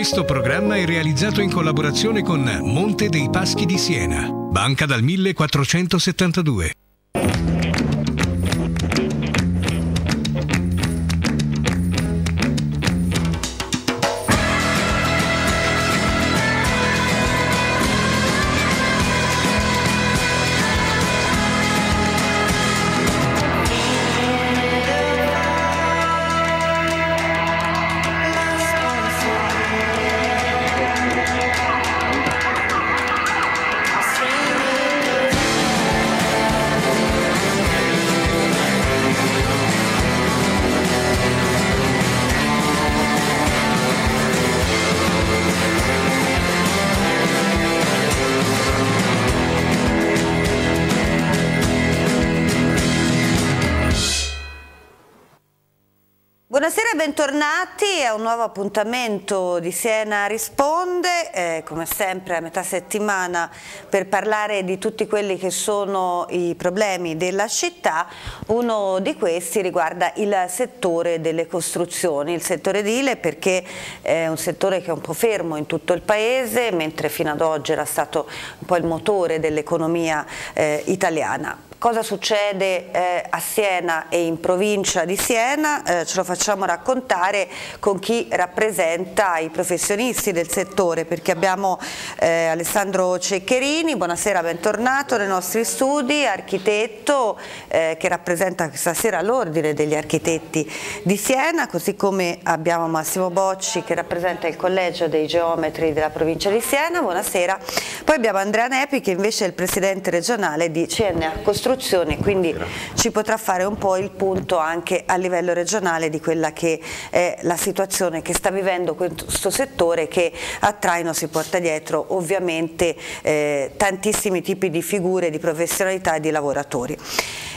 Questo programma è realizzato in collaborazione con Monte dei Paschi di Siena, banca dal 1472. Bentornati a un nuovo appuntamento di Siena Risponde, eh, come sempre a metà settimana per parlare di tutti quelli che sono i problemi della città. Uno di questi riguarda il settore delle costruzioni, il settore edile perché è un settore che è un po' fermo in tutto il paese, mentre fino ad oggi era stato un po' il motore dell'economia eh, italiana. Cosa succede eh, a Siena e in provincia di Siena? Eh, ce lo facciamo raccontare con chi rappresenta i professionisti del settore perché abbiamo eh, Alessandro Ceccherini, buonasera, bentornato nei nostri studi, architetto eh, che rappresenta questa sera l'ordine degli architetti di Siena, così come abbiamo Massimo Bocci che rappresenta il collegio dei geometri della provincia di Siena, buonasera. Poi abbiamo Andrea Nepi che invece è il presidente regionale di CNA Costruzione costruzione, quindi ci potrà fare un po' il punto anche a livello regionale di quella che è la situazione che sta vivendo questo settore che a traino si porta dietro ovviamente eh, tantissimi tipi di figure, di professionalità e di lavoratori.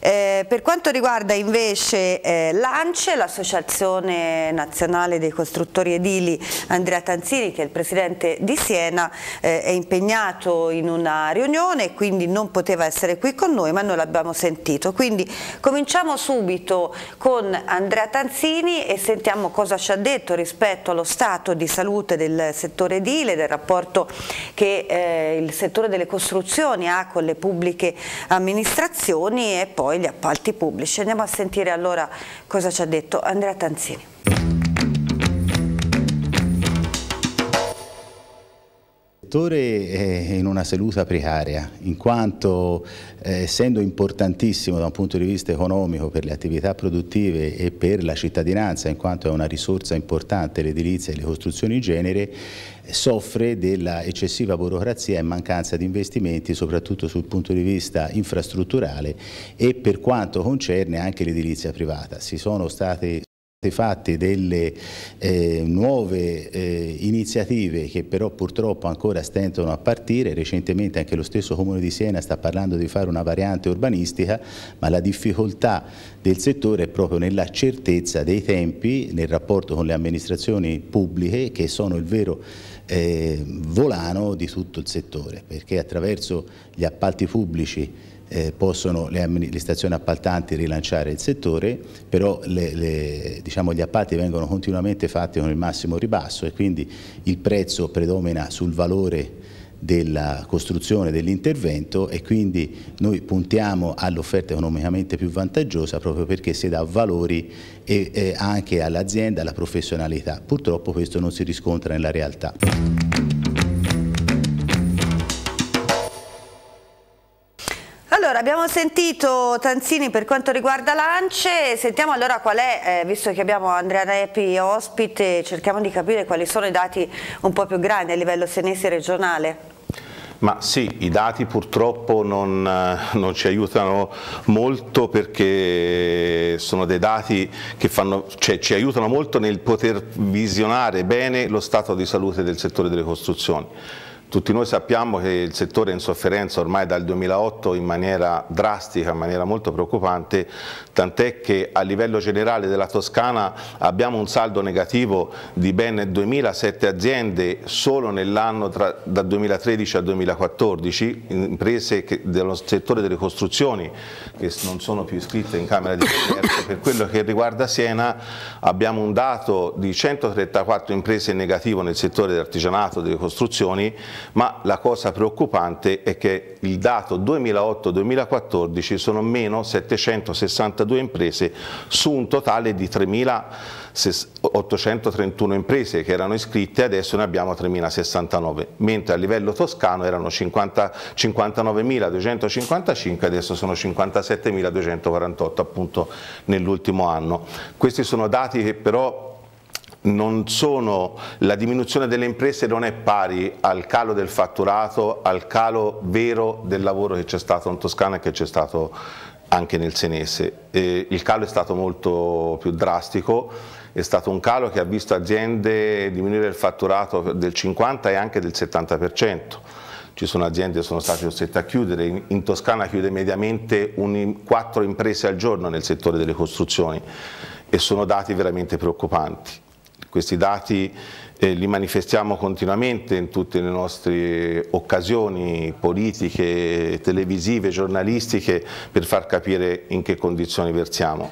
Eh, per quanto riguarda invece eh, l'ANCE, l'Associazione Nazionale dei Costruttori Edili, Andrea Tanzini che è il presidente di Siena eh, è impegnato in una riunione e quindi non poteva essere qui con noi ma noi l'abbiamo sentito. Quindi cominciamo subito con Andrea Tanzini e sentiamo cosa ci ha detto rispetto allo stato di salute del settore edile, del rapporto che eh, il settore delle costruzioni ha con le pubbliche amministrazioni e poi poi gli appalti pubblici. Andiamo a sentire allora cosa ci ha detto Andrea Tanzini. Il settore è in una salute precaria, in quanto eh, essendo importantissimo da un punto di vista economico per le attività produttive e per la cittadinanza, in quanto è una risorsa importante l'edilizia e le costruzioni in genere, soffre della eccessiva burocrazia e mancanza di investimenti soprattutto sul punto di vista infrastrutturale e per quanto concerne anche l'edilizia privata. Si sono state fatti delle eh, nuove eh, iniziative che però purtroppo ancora stentano a partire, recentemente anche lo stesso Comune di Siena sta parlando di fare una variante urbanistica, ma la difficoltà del settore è proprio nella certezza dei tempi, nel rapporto con le amministrazioni pubbliche che sono il vero eh, volano di tutto il settore, perché attraverso gli appalti pubblici eh, possono le, stazioni appaltanti rilanciare il settore, però le, le, diciamo, gli appalti vengono continuamente fatti con il massimo ribasso e quindi il prezzo predomina sul valore della costruzione dell'intervento e quindi noi puntiamo all'offerta economicamente più vantaggiosa proprio perché si dà valori e, e anche all'azienda, alla professionalità. Purtroppo questo non si riscontra nella realtà. Allora, abbiamo sentito Tanzini per quanto riguarda l'ANCE, sentiamo allora qual è, eh, visto che abbiamo Andrea Nepi ospite, cerchiamo di capire quali sono i dati un po' più grandi a livello senese regionale. Ma sì, i dati purtroppo non, eh, non, ci aiutano molto perché sono dei dati che fanno, cioè, ci aiutano molto nel poter visionare bene lo stato di salute del settore delle costruzioni Tutti noi sappiamo che il settore è in sofferenza ormai dal 2008 in maniera drastica, in maniera molto preoccupante, tant'è che a livello generale della Toscana abbiamo un saldo negativo di ben 2007 aziende solo nell'anno da 2013 al 2014, imprese che, dello settore delle costruzioni che non sono più iscritte in Camera di Commercio. Per quello che riguarda Siena abbiamo un dato di 134 imprese in negativo nel settore dell'artigianato delle costruzioni ma la cosa preoccupante è che il dato 2008-2014 sono meno 762 imprese su un totale di 3.831 imprese che erano iscritte, adesso ne abbiamo 3.069, mentre a livello toscano erano 59.255, adesso sono 57.248 appunto nell'ultimo anno. Questi sono dati che però sono, la diminuzione delle imprese non è pari al calo del fatturato, al calo vero del lavoro che c'è stato in Toscana e che c'è stato anche nel Senese. E il calo è stato molto più drastico, è stato un calo che ha visto aziende diminuire il fatturato del 50 e anche del 70%. Ci sono aziende che sono state costrette a chiudere, in Toscana chiude mediamente 4 imprese al giorno nel settore delle costruzioni e sono dati veramente preoccupanti. Questi dati eh, li manifestiamo continuamente in tutte le nostre occasioni politiche, televisive, giornalistiche per far capire in che condizioni versiamo.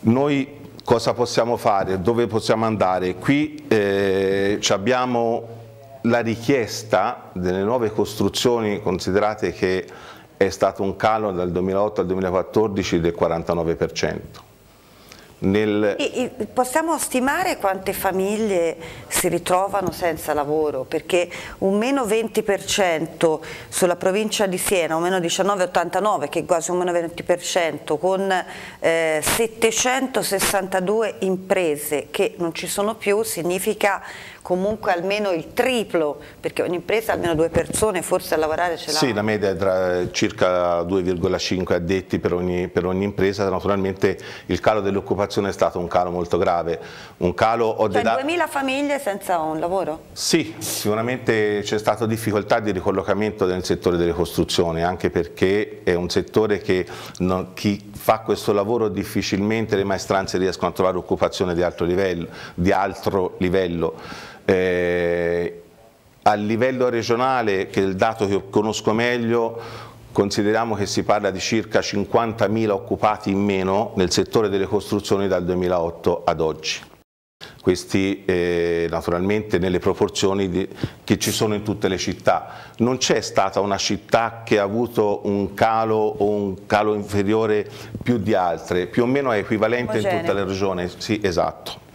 Noi cosa possiamo fare, dove possiamo andare? Qui eh, abbiamo la richiesta delle nuove costruzioni, considerate che è stato un calo dal 2008 al 2014 del 49%. Nel... E, e possiamo stimare quante famiglie si ritrovano senza lavoro? Perché un meno 20% sulla provincia di Siena, un meno 19,89 che è quasi un meno 20% con eh, 762 imprese che non ci sono più significa comunque almeno il triplo, perché ogni impresa almeno due persone forse a lavorare ce l'ha. Sì, la media è tra circa 2,5 addetti per ogni, per ogni, impresa, naturalmente il calo dell'occupazione è stato un calo molto grave. Un calo cioè 2.000 famiglie senza un lavoro? Sì, sicuramente c'è stata difficoltà di ricollocamento nel settore delle costruzioni, anche perché è un settore che non, chi fa questo lavoro difficilmente le maestranze riescono a trovare occupazione di altro livello. Di altro livello. Eh, a livello regionale, che è il dato che conosco meglio, consideriamo che si parla di circa 50.000 occupati in meno nel settore delle costruzioni dal 2008 ad oggi. Questi eh, naturalmente nelle proporzioni di, che ci sono in tutte le città. Non c'è stata una città che ha avuto un calo o un calo inferiore più di altre, più o meno è equivalente Omogeneo. in tutte le regioni. Sì, esatto.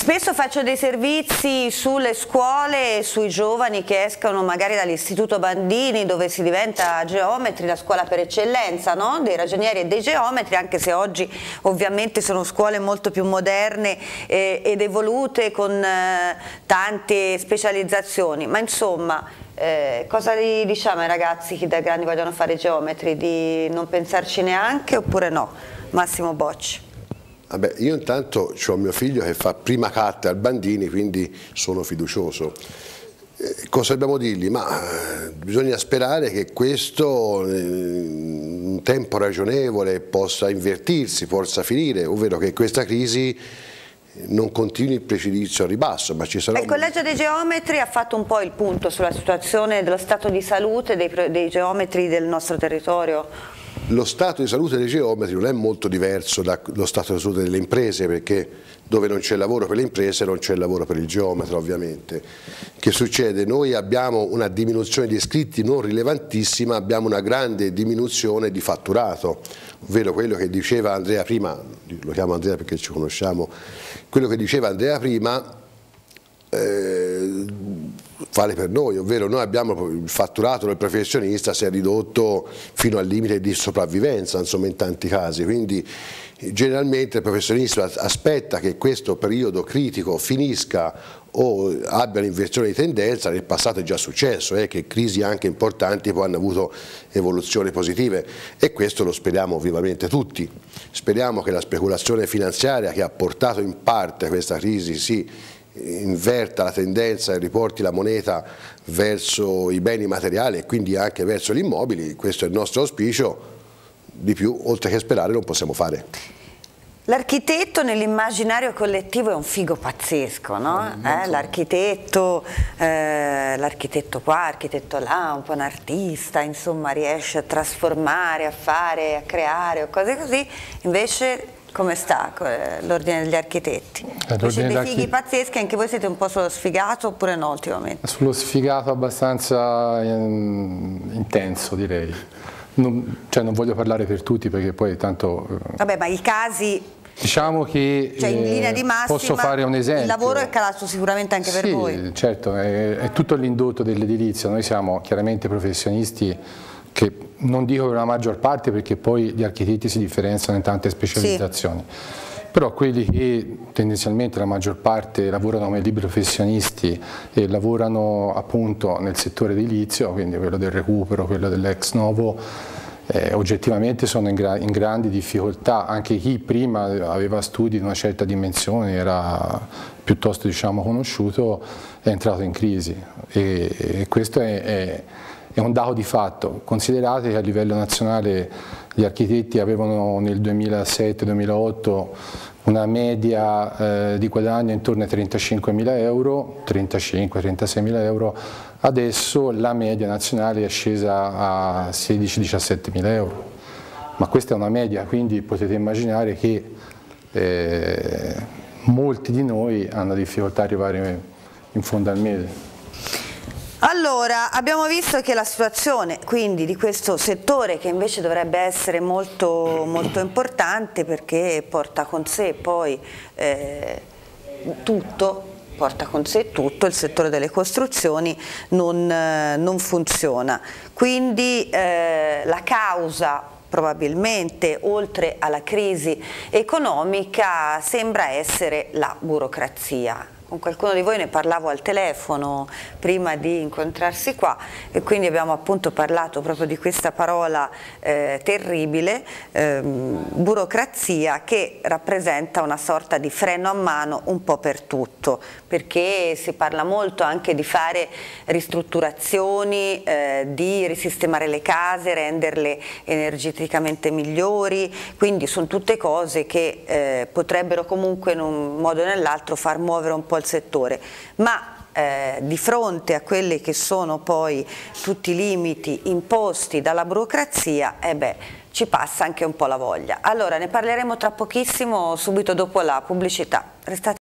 Spesso faccio dei servizi sulle scuole, sui giovani che escono magari dall'istituto Bandini dove si diventa geometri, la scuola per eccellenza no? dei ragionieri e dei geometri, anche se oggi ovviamente sono scuole molto più moderne eh, ed evolute con eh, tante specializzazioni, ma insomma eh, cosa gli diciamo ai ragazzi che da grandi vogliono fare geometri? Di non pensarci neanche oppure no? Massimo Bocci. Vabbè, io intanto ho mio figlio che fa prima carta al Bandini, quindi sono fiducioso. Eh, cosa dobbiamo dirgli? Ma eh, bisogna sperare che questo eh, in un tempo ragionevole possa invertirsi, possa finire, ovvero che questa crisi non continui il precedizio a ribasso. Ma ci sarà il Collegio dei Geometri ha fatto un po' il punto sulla situazione dello stato di salute dei, dei geometri del nostro territorio lo stato di salute dei geometri non è molto diverso dallo stato di salute delle imprese perché dove non c'è lavoro per le imprese non c'è lavoro per il geometra ovviamente. Che succede? Noi abbiamo una diminuzione di iscritti non rilevantissima, abbiamo una grande diminuzione di fatturato, ovvero quello che diceva Andrea prima, lo chiamo Andrea perché ci conosciamo, quello che diceva Andrea prima eh, vale per noi, ovvero noi abbiamo il fatturato del professionista si è ridotto fino al limite di sopravvivenza insomma in tanti casi, quindi generalmente il professionista aspetta che questo periodo critico finisca o abbia un'inversione di tendenza, nel passato è già successo, eh, che crisi anche importanti poi hanno avuto evoluzioni positive e questo lo speriamo vivamente tutti. Speriamo che la speculazione finanziaria che ha portato in parte questa crisi si inverta la tendenza e riporti la moneta verso i beni materiali e quindi anche verso gli immobili, questo è il nostro auspicio, di più oltre che sperare non possiamo fare. L'architetto nell'immaginario collettivo è un figo pazzesco, no? Eh, l'architetto, eh, l'architetto qua, l'architetto là, un po' un artista, insomma riesce a trasformare, a fare, a creare o cose così, invece come sta eh, l'ordine degli architetti? Eh, Invece dei fighi pazzeschi, anche voi siete un po' sullo sfigato oppure no ultimamente? Sullo sfigato abbastanza in, intenso direi. Non, cioè non voglio parlare per tutti perché poi tanto... Eh, Vabbè ma i casi Diciamo che cioè, in linea di massima, posso fare un esempio. Il lavoro è calato sicuramente anche sì, per voi. certo, è, è tutto l'indotto dell'edilizia, noi siamo chiaramente professionisti che non dico per la maggior parte perché poi gli architetti si differenziano in tante specializzazioni. Sì. Però quelli che tendenzialmente la maggior parte lavorano come liberi professionisti e lavorano appunto nel settore edilizio, quindi quello del recupero, quello dell'ex novo, eh, oggettivamente sono in, gra in, grandi difficoltà, anche chi prima aveva studi di una certa dimensione, era piuttosto diciamo, conosciuto, è entrato in crisi e, e questo è, è è un dato di fatto. Considerate che a livello nazionale gli architetti avevano nel 2007-2008 una media eh, di guadagno intorno ai 35 mila euro, 35-36 mila euro, adesso la media nazionale è scesa a 16-17 mila euro. Ma questa è una media, quindi potete immaginare che eh, molti di noi hanno difficoltà ad arrivare in fondo al mese. Allora, abbiamo visto che la situazione quindi di questo settore che invece dovrebbe essere molto, molto importante perché porta con sé poi eh, tutto, porta con sé tutto, il settore delle costruzioni non, eh, non funziona. Quindi eh, la causa probabilmente oltre alla crisi economica sembra essere la burocrazia con qualcuno di voi ne parlavo al telefono prima di incontrarsi qua e quindi abbiamo appunto parlato proprio di questa parola eh, terribile, ehm, burocrazia che rappresenta una sorta di freno a mano un po' per tutto, perché si parla molto anche di fare ristrutturazioni, eh, di risistemare le case, renderle energeticamente migliori, quindi sono tutte cose che eh, potrebbero comunque in un modo o nell'altro far muovere un po' al settore, ma eh, di fronte a quelli che sono poi tutti i limiti imposti dalla burocrazia, eh beh, ci passa anche un po' la voglia. Allora ne parleremo tra pochissimo, subito dopo la pubblicità. Restate